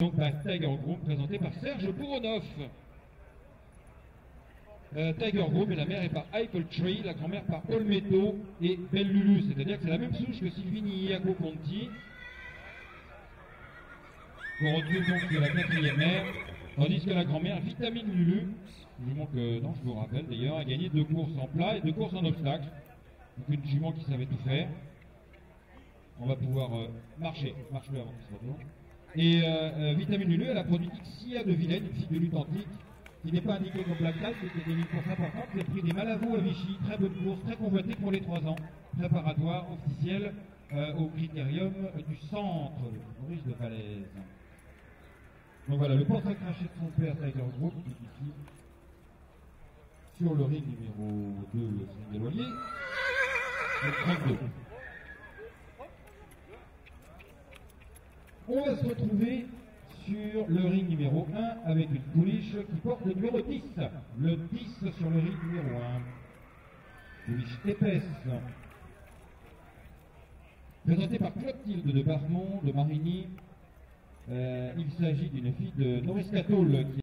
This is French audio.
Donc par Tiger Groom, présenté par Serge Bouronoff. Euh, Tiger Groom et la mère est par Apple Tree, la grand-mère par Olmeto et Belle Lulu, c'est-à-dire que c'est la même souche que Sylvini Iago Conti. On retrouve donc la quatrième mère, tandis que la grand-mère Vitamine Lulu, jument que, non, je vous rappelle d'ailleurs, a gagné deux courses en plat et deux courses en obstacle. Donc une jument qui savait tout faire. On va pouvoir euh, marcher, marche-le avant qu'il se retourne. Et euh, euh, Vitamine Lulu, elle a produit Xia de Vilaine, une lutte antique, qui n'est pas indiquée comme Black Light, mais qui était une course importante. C'est pris des Malavaux à Vichy, très bonne course, très convoitée pour les 3 ans, préparatoire officiel euh, au critérium du centre, le riche de Falaise. Donc voilà, le portrait craché de son père, Tiger Group, qui est ici, sur le ring numéro 2, le le 32. On va se retrouver sur le ring numéro 1 avec une pouliche qui porte le numéro 10. Le 10 sur le ring numéro 1. Pouliche épaisse. Présentée par Clotilde de Barmont, de Marigny. Euh, il s'agit d'une fille de Norris Catoul qui